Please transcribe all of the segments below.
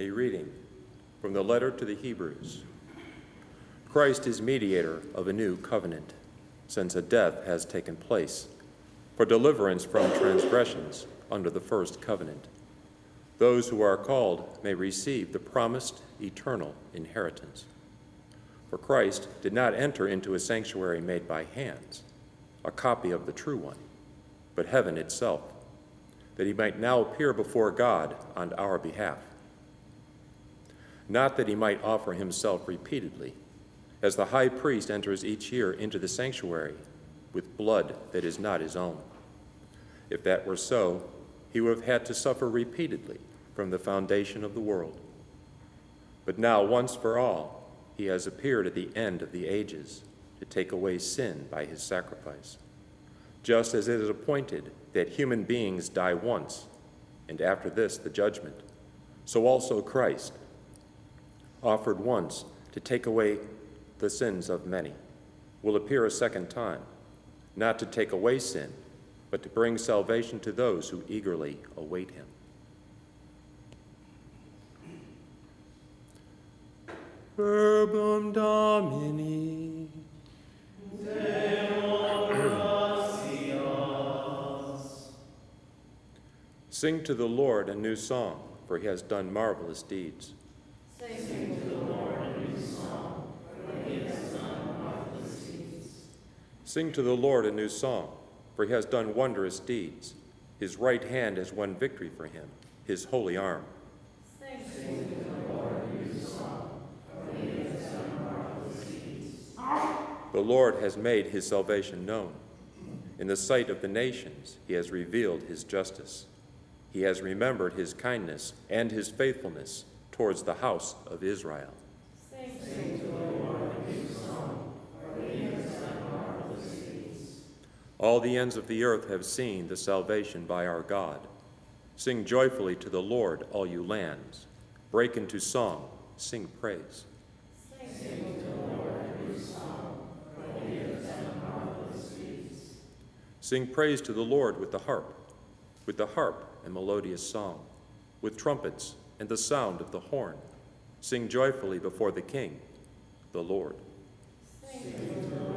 A reading from the letter to the Hebrews. Christ is mediator of a new covenant, since a death has taken place, for deliverance from transgressions under the first covenant. Those who are called may receive the promised eternal inheritance. For Christ did not enter into a sanctuary made by hands, a copy of the true one, but heaven itself, that he might now appear before God on our behalf. Not that he might offer himself repeatedly, as the high priest enters each year into the sanctuary with blood that is not his own. If that were so, he would have had to suffer repeatedly from the foundation of the world. But now, once for all, he has appeared at the end of the ages to take away sin by his sacrifice. Just as it is appointed that human beings die once, and after this the judgment, so also Christ, offered once to take away the sins of many, will appear a second time, not to take away sin, but to bring salvation to those who eagerly await him. Verbum Domini. Sing to the Lord a new song, for he has done marvelous deeds. Sing to the Lord a new song, for he has done marvelous deeds. Sing to the Lord a new song, for he has done wondrous deeds. His right hand has won victory for him, his holy arm. Sing to the Lord a new song. The Lord has made his salvation known. In the sight of the nations, he has revealed his justice. He has remembered his kindness and his faithfulness towards the house of Israel. Sing to the Lord a new song, for he has done marvelous deeds. All the ends of the earth have seen the salvation by our God. Sing joyfully to the Lord, all you lands. Break into song, sing praise. Sing to the Lord a new song, for he has done. Sing praise to the Lord with the harp, with the harp and melodious song, with trumpets and the sound of the horn. Sing joyfully before the King, the Lord. Sing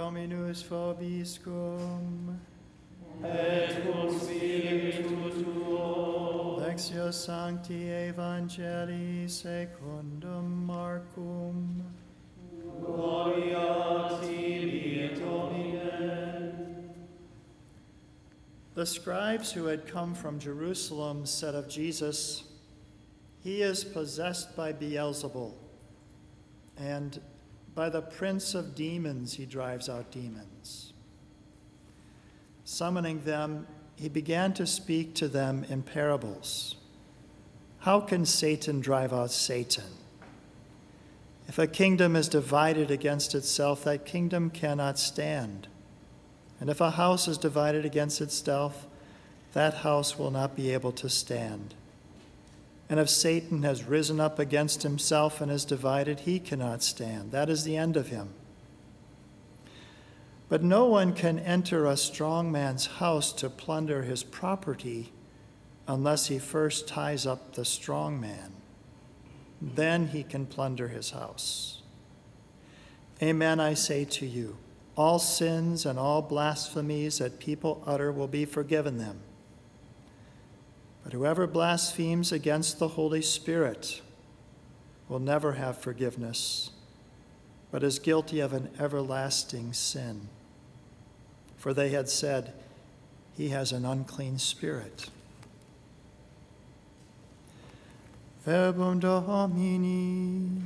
Dominus vobiscum. Et cum spiritu tuo. Lectio Sancti Evangelii secundum Marcum. Gloria tibi, Domine. The scribes who had come from Jerusalem said of Jesus, He is possessed by Beelzebul, and by the prince of demons he drives out demons. Summoning them, he began to speak to them in parables. How can Satan drive out Satan? If a kingdom is divided against itself, that kingdom cannot stand. And if a house is divided against itself, that house will not be able to stand. And if Satan has risen up against himself and is divided, he cannot stand. That is the end of him. But no one can enter a strong man's house to plunder his property unless he first ties up the strong man. Then he can plunder his house. Amen, I say to you, all sins and all blasphemies that people utter will be forgiven them. But whoever blasphemes against the Holy Spirit will never have forgiveness, but is guilty of an everlasting sin. For they had said, He has an unclean spirit. Verbum Domini.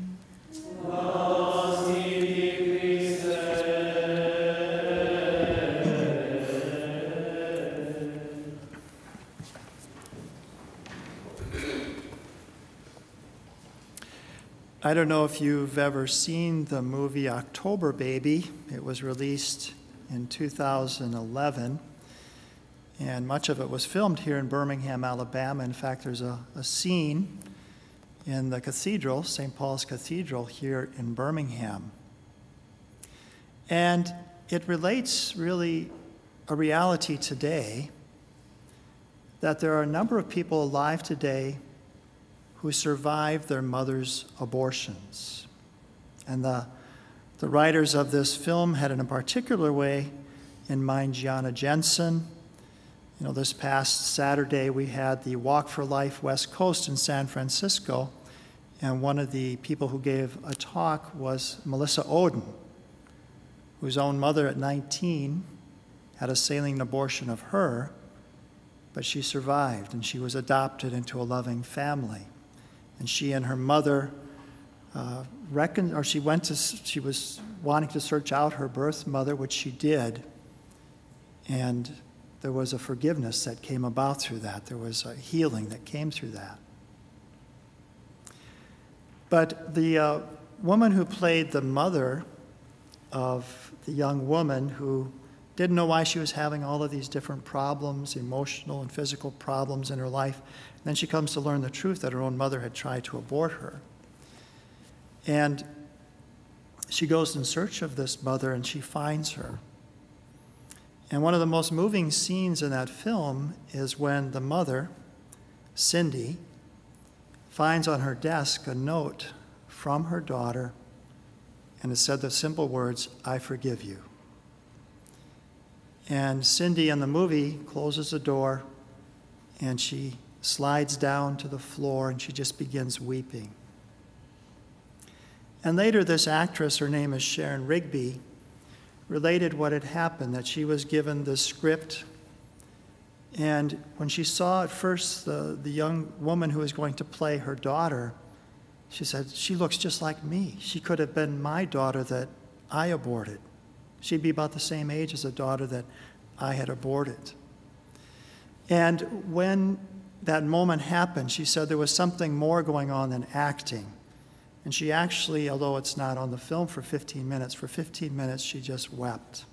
I don't know if you've ever seen the movie October Baby. It was released in 2011, and much of it was filmed here in Birmingham, Alabama. In fact, there's a, a scene in the cathedral, St. Paul's Cathedral, here in Birmingham. And it relates really a reality today that there are a number of people alive today who survived their mother's abortions. And the, the writers of this film had in a particular way in mind Gianna Jessen. You know, this past Saturday we had the Walk for Life West Coast in San Francisco, and one of the people who gave a talk was Melissa Ohden, whose own mother at 19 had a saline abortion of her, but she survived and she was adopted into a loving family and she and her mother uh, reckoned, or she went to, she was wanting to search out her birth mother, which she did, and there was a forgiveness that came about through that. There was a healing that came through that. But the uh, woman who played the mother of the young woman who didn't know why she was having all of these different problems, emotional and physical problems in her life, then she comes to learn the truth that her own mother had tried to abort her. And she goes in search of this mother and she finds her. And one of the most moving scenes in that film is when the mother, Cindy, finds on her desk a note from her daughter, and it said the simple words, I forgive you. And Cindy in the movie closes the door and she slides down to the floor and she just begins weeping. And later, this actress, her name is Sharon Rigby, related what had happened that she was given the script. And when she saw at first the, the young woman who was going to play her daughter, she said, She looks just like me. She could have been my daughter that I aborted. She'd be about the same age as the daughter that I had aborted. And when that moment happened, she said there was something more going on than acting. And she actually, although it's not on the film for 15 minutes, for 15 minutes she just wept.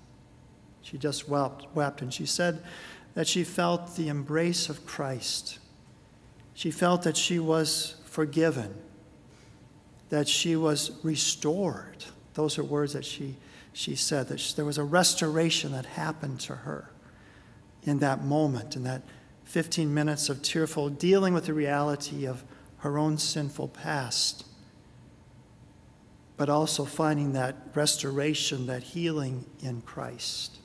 She just wept, wept. And she said that she felt the embrace of Christ. She felt that she was forgiven, that she was restored. Those are words that she, she said, that there was a restoration that happened to her in that moment, in that 15 minutes of tearful dealing with the reality of her own sinful past, but also finding that restoration, that healing in Christ.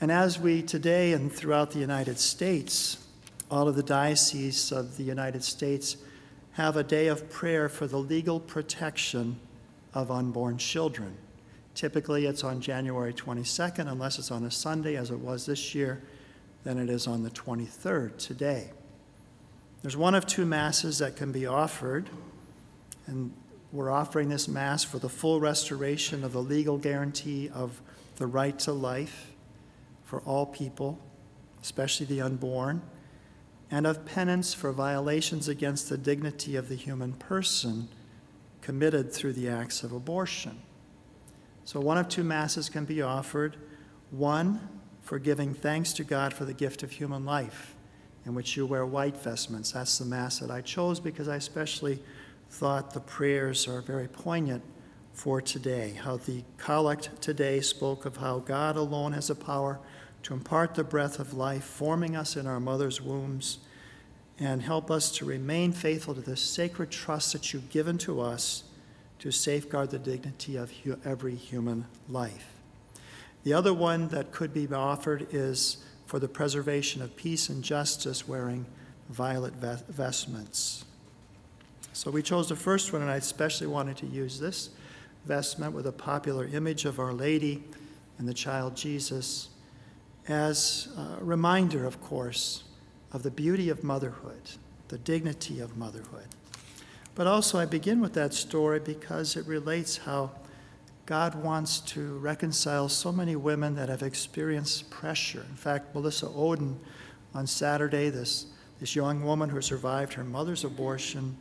And as we today and throughout the United States, all of the dioceses of the United States have a day of prayer for the legal protection of unborn children. Typically, it's on January 22nd, unless it's on a Sunday, as it was this year, then it is on the 23rd today. There's one of two Masses that can be offered, and we're offering this Mass for the full restoration of the legal guarantee of the right to life for all people, especially the unborn. and of penance for violations against the dignity of the human person committed through the acts of abortion. So, one of two Masses can be offered one for giving thanks to God for the gift of human life, in which you wear white vestments. That's the Mass that I chose because I especially thought the prayers are very poignant for today. How the collect today spoke of how God alone has the power to impart the breath of life, forming us in our mother's wombs, and help us to remain faithful to the sacred trust that you've given to us to safeguard the dignity of every human life. The other one that could be offered is for the preservation of peace and justice, wearing violet vestments. So we chose the first one, and I especially wanted to use this vestment with a popular image of Our Lady and the child Jesus as a reminder, of course, of the beauty of motherhood, the dignity of motherhood. But also, I begin with that story because it relates how God wants to reconcile so many women that have experienced pressure. In fact, Melissa Ohden on Saturday, this, this young woman who survived her mother's abortion,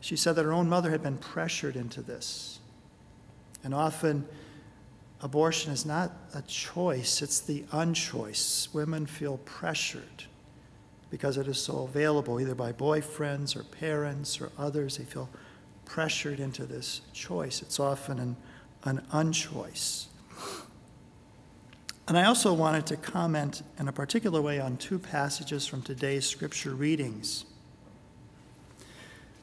she said that her own mother had been pressured into this. And often, abortion is not a choice, it's the unchoice. Women feel pressured because it is so available, either by boyfriends or parents or others. They feel pressured into this choice. It's often an, an unchoice. And I also wanted to comment in a particular way on two passages from today's scripture readings.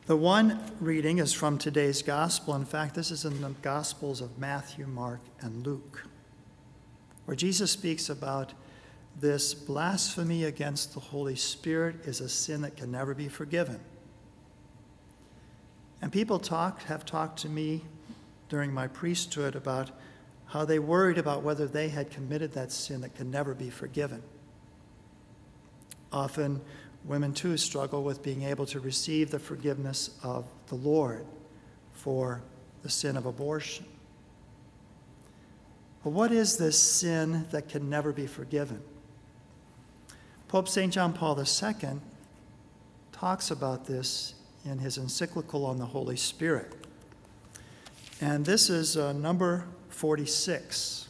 The one reading is from today's gospel. In fact, this is in the gospels of Matthew, Mark, and Luke, where Jesus speaks about this blasphemy against the Holy Spirit is a sin that can never be forgiven. And people talk, have talked to me during my priesthood about how they worried about whether they had committed that sin that can never be forgiven. Often, Women, too, struggle with being able to receive the forgiveness of the Lord for the sin of abortion. But what is this sin that can never be forgiven? Pope St. John Paul II talks about this in his encyclical on the Holy Spirit. And this is uh, number 46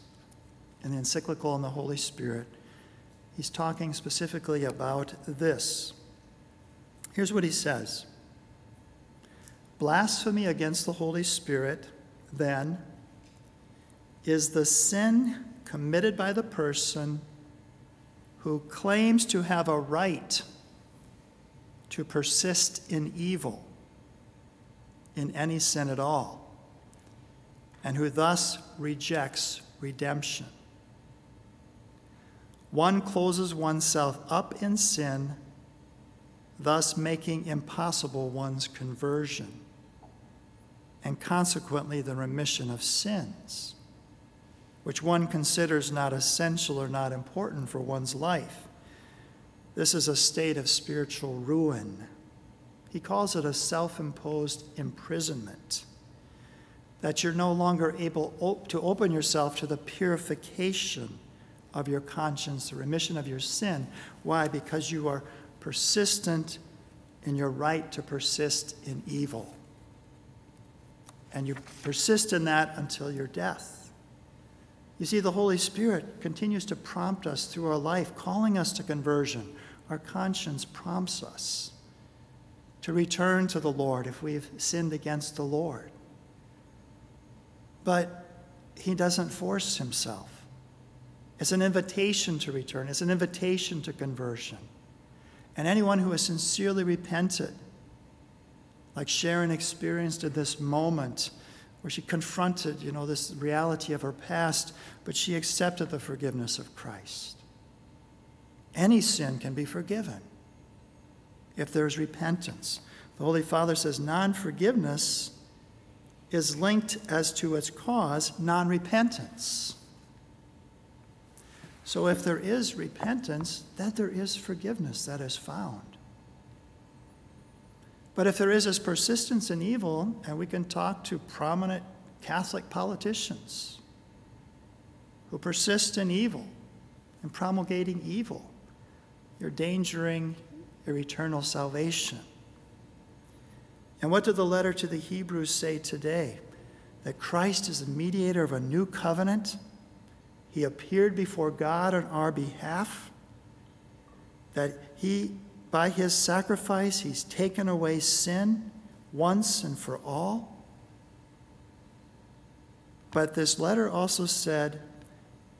in the encyclical on the Holy Spirit he's talking specifically about this. Here's what he says Blasphemy against the Holy Spirit, then, is the sin committed by the person who claims to have a right to persist in evil, in any sin at all, and who thus rejects redemption. One closes oneself up in sin, thus making impossible one's conversion and consequently the remission of sins, which one considers not essential or not important for one's life. This is a state of spiritual ruin. He calls it a self imposed imprisonment. That you're no longer able to open yourself to the purification of your conscience, the remission of your sin. Why? Because you are persistent in your right to persist in evil. And you persist in that until your death. You see, the Holy Spirit continues to prompt us through our life, calling us to conversion. Our conscience prompts us to return to the Lord if we've sinned against the Lord. But He doesn't force Himself. It's an invitation to return, it's an invitation to conversion. And anyone who has sincerely repented, like Sharon experienced at this moment, where she confronted, you know, this reality of her past, but she accepted the forgiveness of Christ. Any sin can be forgiven if there is repentance. The Holy Father says non forgiveness is linked as to its cause, non repentance. So if there is repentance, that there is forgiveness that is found. But if there is this persistence in evil, and we can talk to prominent Catholic politicians who persist in evil and promulgating evil, you're endangering your eternal salvation. And what did the letter to the Hebrews say today? That Christ is the mediator of a new covenant. He appeared before God on our behalf. That he, by his sacrifice, he's taken away sin once and for all. But this letter also said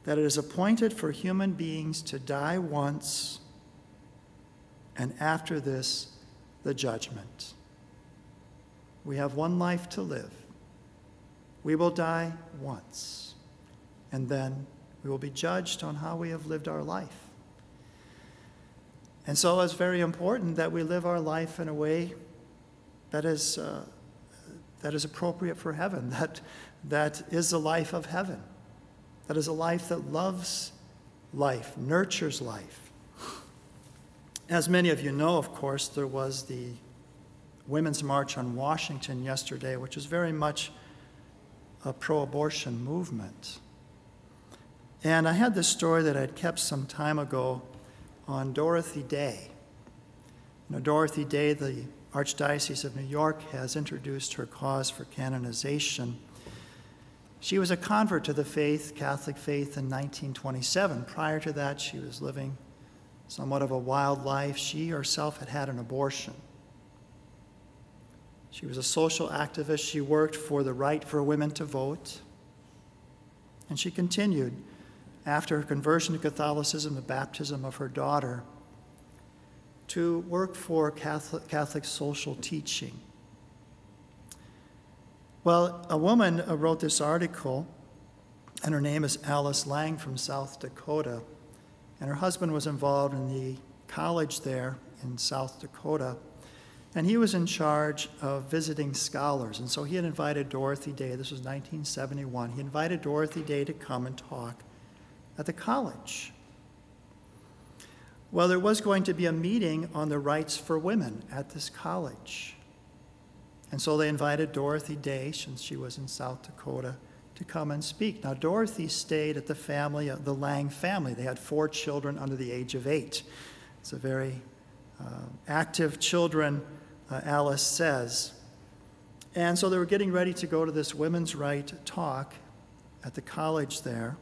that it is appointed for human beings to die once, and after this, the judgment. We have one life to live. We will die once, and then we will be judged on how we have lived our life. And so it's very important that we live our life in a way that is, uh, that is appropriate for heaven, that, that is the life of heaven, that is a life that loves life, nurtures life. As many of you know, of course, there was the Women's March on Washington yesterday, which is very much a pro abortion movement. And I had this story that I'd kept some time ago on Dorothy Day. Know, Dorothy Day, the Archdiocese of New York, has introduced her cause for canonization. She was a convert to the faith, Catholic faith, in 1927. Prior to that, she was living somewhat of a wild life. She herself had had an abortion. She was a social activist. She worked for the right for women to vote. And she continued after her conversion to Catholicism, the baptism of her daughter, to work for Catholic, Catholic social teaching. Well, a woman uh, wrote this article, and her name is Alice Lang from South Dakota. And her husband was involved in the college there in South Dakota. And he was in charge of visiting scholars. And so he had invited Dorothy Day, this was 1971, he invited Dorothy Day to come and talk at the college. Well, there was going to be a meeting on the rights for women at this college. And so they invited Dorothy Day, since she was in South Dakota, to come and speak. Now, Dorothy stayed at the family, the Lang family. They had four children under the age of eight. It's a very uh, active children uh, Alice says. And so they were getting ready to go to this women's right talk at the college there.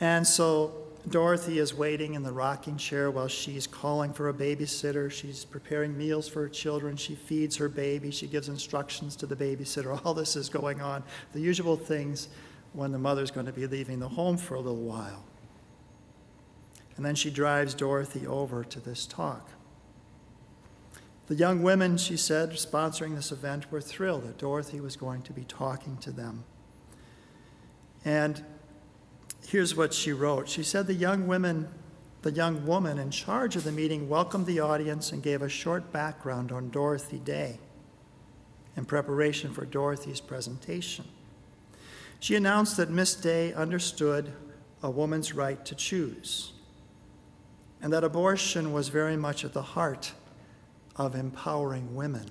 And so Dorothy is waiting in the rocking chair while she's calling for a babysitter. She's preparing meals for her children. She feeds her baby. She gives instructions to the babysitter. All this is going on. The usual things when the mother's going to be leaving the home for a little while. And then she drives Dorothy over to this talk. The young women, she said, sponsoring this event, were thrilled that Dorothy was going to be talking to them. And here's what she wrote. She said the young women, the young woman in charge of the meeting welcomed the audience and gave a short background on Dorothy Day in preparation for Dorothy's presentation. She announced that Miss Day understood a woman's right to choose and that abortion was very much at the heart of empowering women.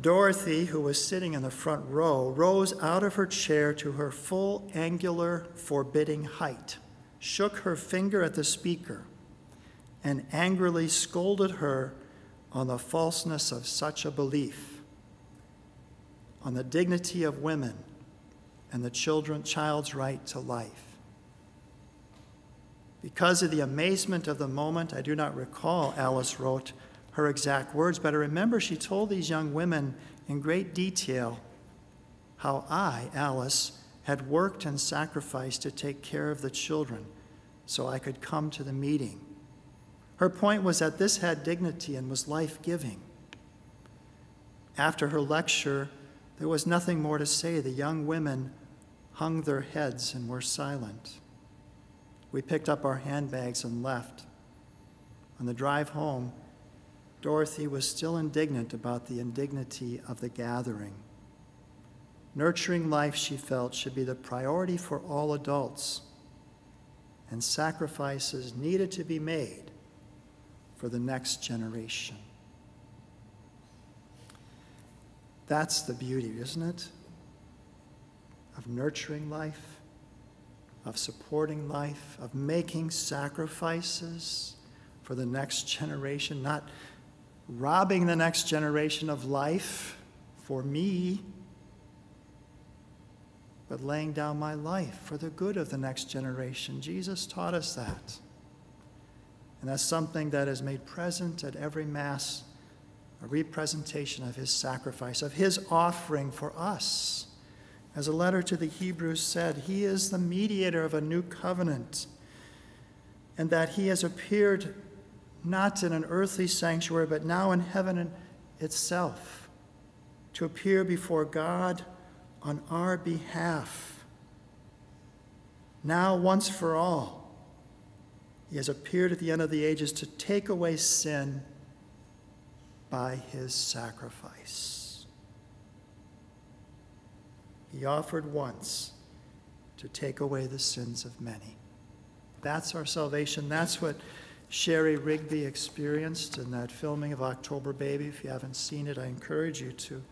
Dorothy, who was sitting in the front row, rose out of her chair to her full, angular, forbidding height, shook her finger at the speaker, and angrily scolded her on the falseness of such a belief, on the dignity of women, and the children, child's right to life. Because of the amazement of the moment, I do not recall, Alice wrote, her exact words, but I remember she told these young women in great detail how I, Alice, had worked and sacrificed to take care of the children so I could come to the meeting. Her point was that this had dignity and was life giving. After her lecture, there was nothing more to say. The young women hung their heads and were silent. We picked up our handbags and left. On the drive home, Dorothy was still indignant about the indignity of the gathering. Nurturing life, she felt, should be the priority for all adults, and sacrifices needed to be made for the next generation. That's the beauty, isn't it? Of nurturing life of supporting life, of making sacrifices for the next generation, not robbing the next generation of life for me, but laying down my life for the good of the next generation. Jesus taught us that. And that's something that is made present at every Mass, a representation of his sacrifice, of his offering for us. As a letter to the Hebrews said, he is the mediator of a new covenant, and that he has appeared not in an earthly sanctuary, but now in heaven itself, to appear before God on our behalf. Now, once for all, he has appeared at the end of the ages to take away sin by his sacrifice. He offered once to take away the sins of many. That's our salvation. That's what Shari Rigby experienced in that filming of October Baby. If you haven't seen it, I encourage you to,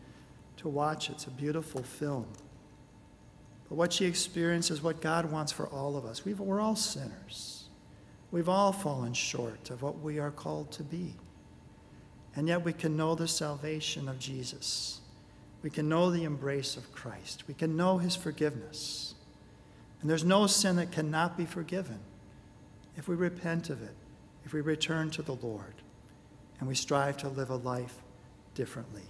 to watch. It's a beautiful film. But what she experienced is what God wants for all of us. We've, we're all sinners. We've all fallen short of what we are called to be. And yet we can know the salvation of Jesus. We can know the embrace of Christ. We can know his forgiveness. And there's no sin that cannot be forgiven if we repent of it, if we return to the Lord, and we strive to live a life differently.